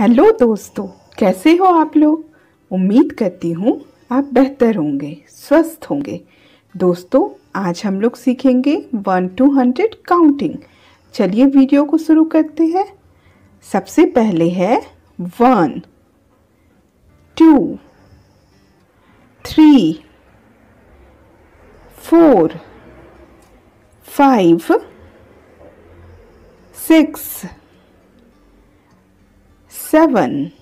Hello दोस्तों, कैसे हो आप लोग? उम्मीद करती हूँ आप बेहतर होंगे, स्वस्थ होंगे। दोस्तों, आज हम लोग सीखेंगे वन टू हंड्रेड काउंटिंग। चलिए वीडियो को शुरू करते हैं। सबसे पहले है one, two, three, four, five, six seven,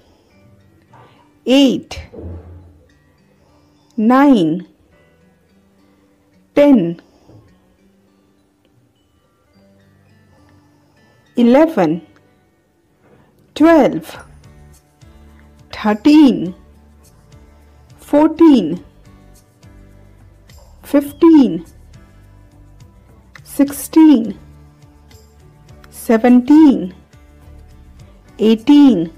eight, nine, ten, eleven, twelve, thirteen, fourteen, fifteen, sixteen, seventeen. 18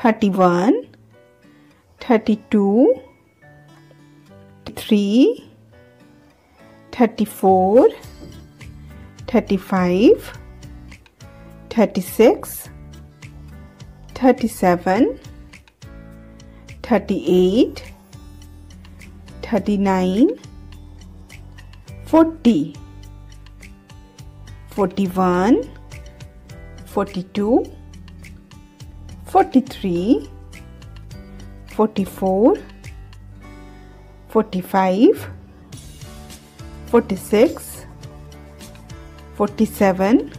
31 32 3 34 35 36 37 38 39 40 41 42 43 44 45 46 47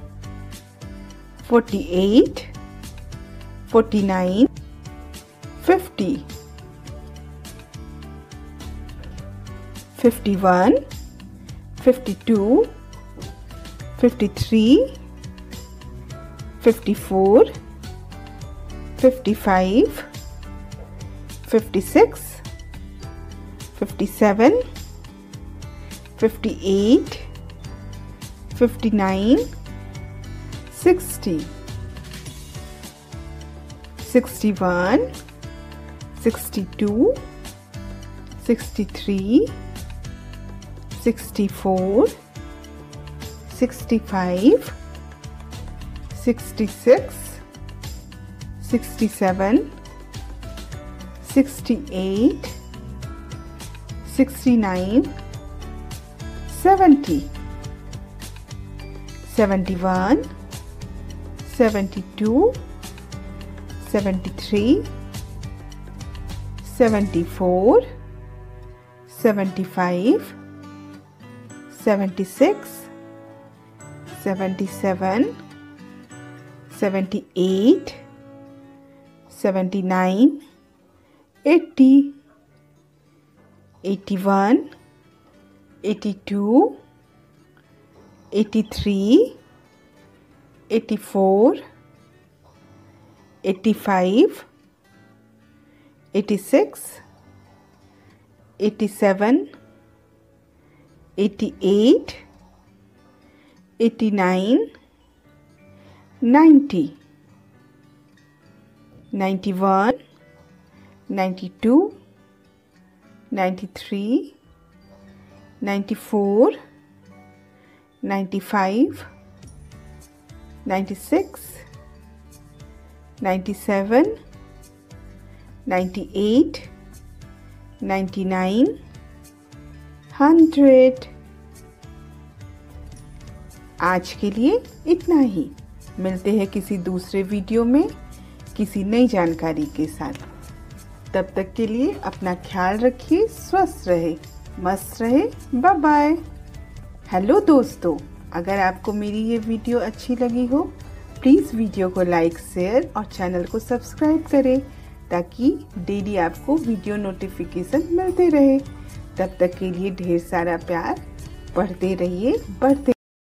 48 49 50 51 52 53 54 55 56 57 58 59 60 61 62 63 64 65 66 67 68 69 70 71 72 73 74 75 76 77 78 79 80 81 82 83 84 85 86 87 88 89 90 91 92 93 94 95 96 97 98 99 100 आज के लिए इतना ही। मिलते हैं किसी दूसरे वीडियो में। किसी नई जानकारी के साथ। तब तक के लिए अपना ख्याल रखिए, स्वस्थ रहे, मस्त रहे बाय बाय हेलो दोस्तों, अगर आपको मेरी ये वीडियो अच्छी लगी हो प्लीज़ वीडियो को लाइक शेयर और चैनल को सब्सक्राइब करें, ताकि डेली आपको वीडियो नोटिफिकेशन मिलते रहे। तब तक के लिए ढेर सारा प्यार पढ़ते रहिए, बढ़ते